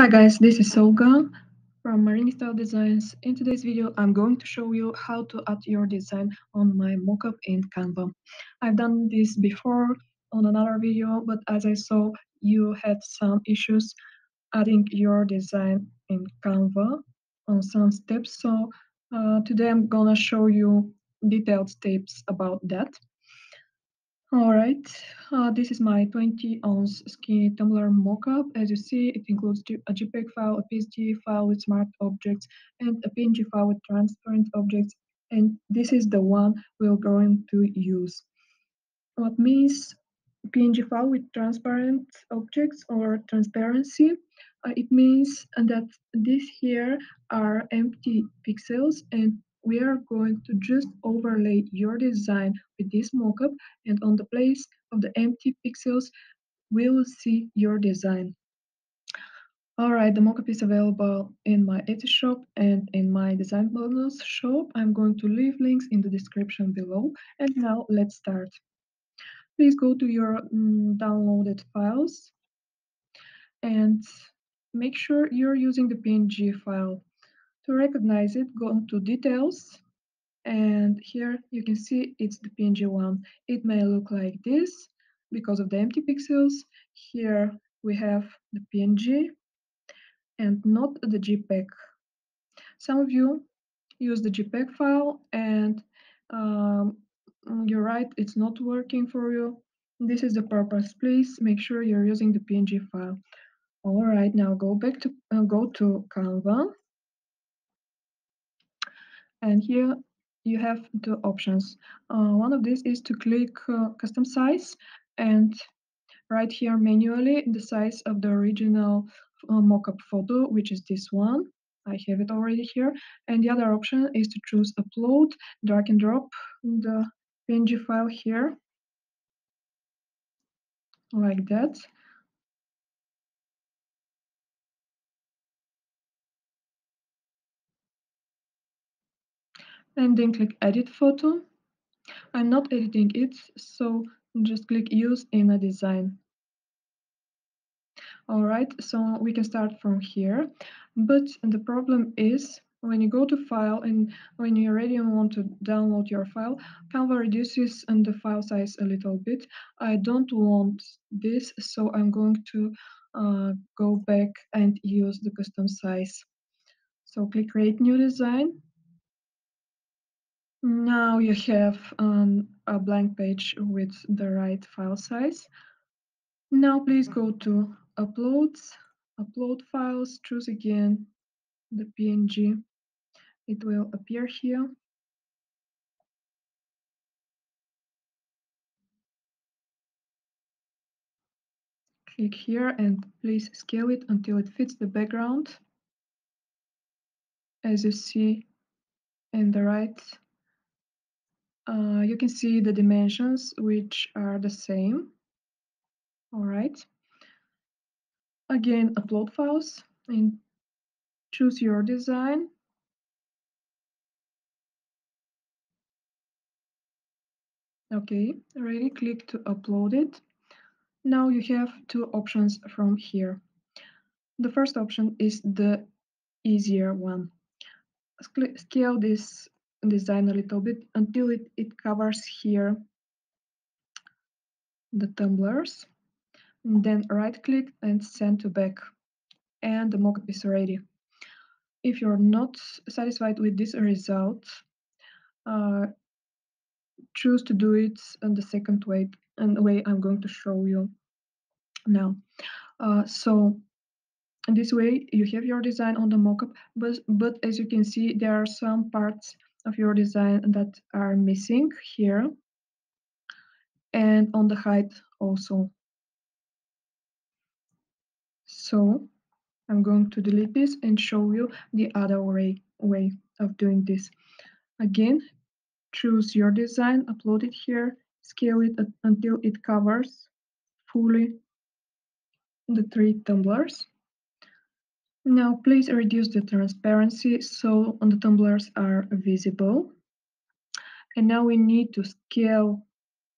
Hi guys, this is Solga from Marini Style Designs. In today's video, I'm going to show you how to add your design on my mockup in Canva. I've done this before on another video, but as I saw, you had some issues adding your design in Canva on some steps. So uh, today I'm gonna show you detailed steps about that. All right, uh, this is my 20 ounce skinny tumbler mockup. As you see, it includes a JPEG file, a PSD file with smart objects, and a PNG file with transparent objects. And this is the one we're going to use. What means PNG file with transparent objects or transparency? Uh, it means that these here are empty pixels and we are going to just overlay your design with this mockup and on the place of the empty pixels we will see your design. Alright, the mockup is available in my Etsy shop and in my Design Bundles shop. I'm going to leave links in the description below. And now let's start. Please go to your mm, downloaded files and make sure you're using the PNG file. To recognize it, go to details and here you can see it's the PNG one. It may look like this because of the empty pixels. Here we have the PNG and not the JPEG. Some of you use the JPEG file and um, you're right, it's not working for you. This is the purpose. Please make sure you're using the PNG file. All right, now go back to uh, go to Canva and here you have two options. Uh, one of these is to click uh, custom size and write here manually the size of the original uh, mockup photo, which is this one. I have it already here. And the other option is to choose upload, drag and drop the PNG file here, like that. And then click edit photo. I'm not editing it, so just click use in a design. All right, so we can start from here, but the problem is when you go to file and when you already want to download your file, Canva reduces and the file size a little bit. I don't want this, so I'm going to uh, go back and use the custom size. So click create new design now you have um, a blank page with the right file size. Now please go to Uploads, Upload Files, choose again the PNG. It will appear here. Click here and please scale it until it fits the background. As you see in the right uh, you can see the dimensions which are the same. All right. Again, upload files and choose your design. Okay, ready, click to upload it. Now you have two options from here. The first option is the easier one. Scale this design a little bit until it, it covers here the tumblers. And then right click and send to back and the mockup is ready. If you're not satisfied with this result, uh, choose to do it in the second way and way I'm going to show you now. Uh, so this way you have your design on the mockup, but, but as you can see, there are some parts of your design that are missing here and on the height also. So I'm going to delete this and show you the other way, way of doing this. Again, choose your design, upload it here, scale it until it covers fully the three tumblers. Now please reduce the transparency so on the tumblers are visible. And now we need to scale,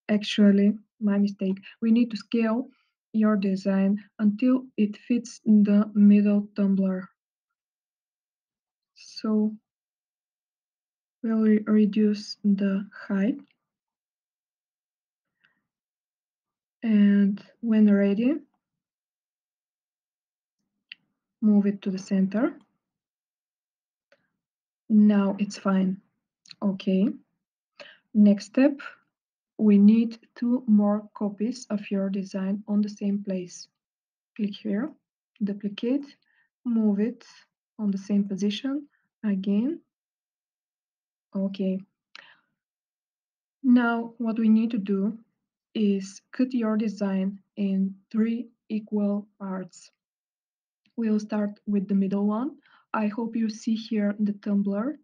actually, my mistake, we need to scale your design until it fits the middle tumbler. So we'll re reduce the height. And when ready, move it to the center. Now it's fine. Okay. Next step, we need two more copies of your design on the same place. Click here, duplicate, move it on the same position again. Okay. Now what we need to do is cut your design in three equal parts. We'll start with the middle one. I hope you see here the tumbler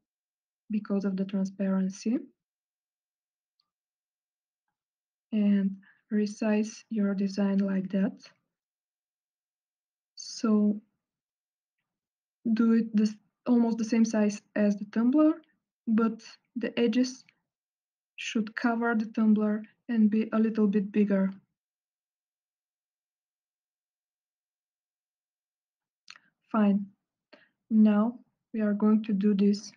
because of the transparency. And resize your design like that. So do it this almost the same size as the tumbler, but the edges should cover the tumbler and be a little bit bigger. Fine. Now we are going to do this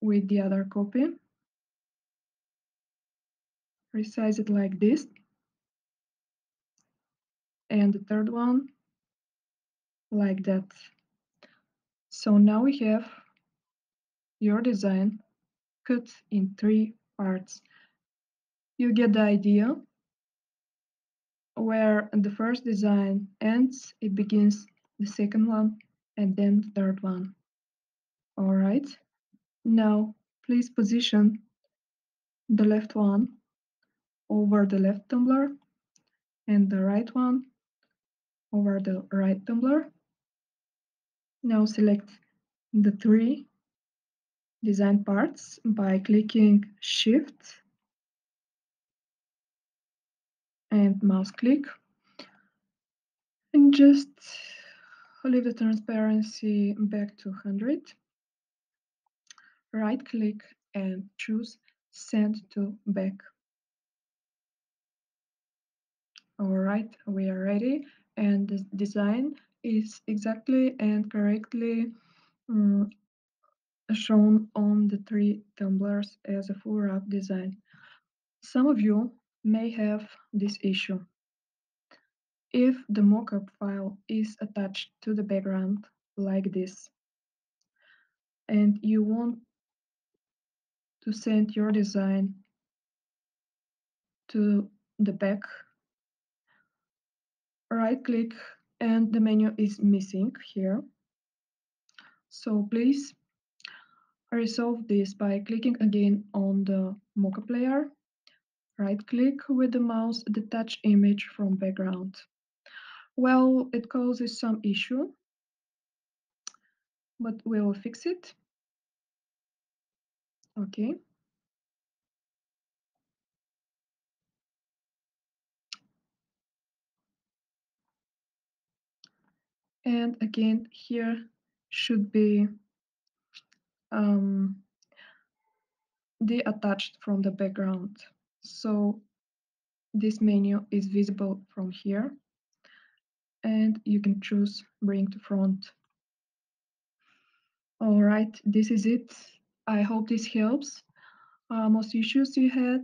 with the other copy. Resize it like this. And the third one like that. So now we have your design cut in three parts. You get the idea where the first design ends, it begins the second one, and then the third one. All right. Now, please position the left one over the left tumbler and the right one over the right tumbler. Now select the three design parts by clicking Shift and mouse click and just leave the transparency back to 100. Right click and choose send to back. All right, we are ready and the design is exactly and correctly um, shown on the three tumblers as a full wrap design. Some of you may have this issue. If the mockup file is attached to the background like this, and you want to send your design to the back, right click and the menu is missing here. So please resolve this by clicking again on the mockup layer, right click with the mouse, detach image from background. Well, it causes some issue, but we will fix it. Okay. And again, here should be um, detached from the background. So this menu is visible from here and you can choose bring to front. All right, this is it. I hope this helps. Uh, most issues you had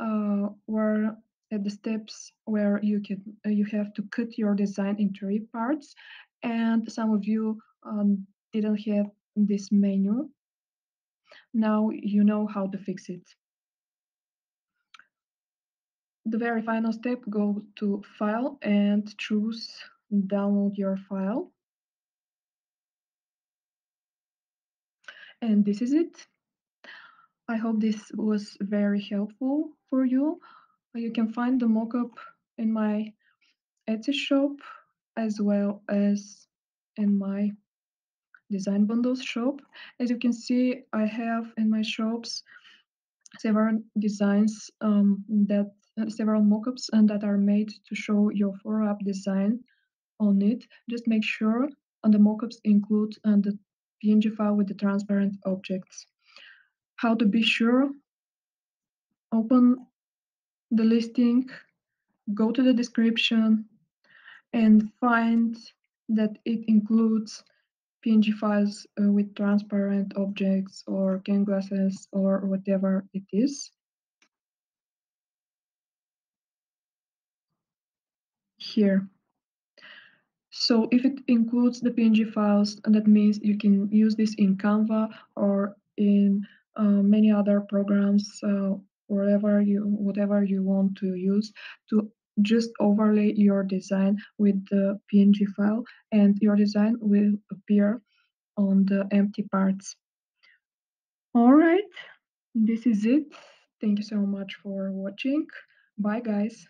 uh, were at the steps where you can uh, you have to cut your design in three parts, and some of you um, didn't have this menu. Now you know how to fix it. The very final step, go to File and choose download your file. And this is it. I hope this was very helpful for you. You can find the mockup in my Etsy shop as well as in my design bundles shop. As you can see, I have in my shops several designs um, that uh, several mockups and that are made to show your full-wrap design on it, just make sure on the mockups include uh, the PNG file with the transparent objects. How to be sure? Open the listing, go to the description, and find that it includes PNG files uh, with transparent objects or can glasses or whatever it is. Here. So if it includes the PNG files, that means you can use this in Canva or in uh, many other programs, uh, wherever you, whatever you want to use to just overlay your design with the PNG file and your design will appear on the empty parts. All right, this is it. Thank you so much for watching. Bye guys.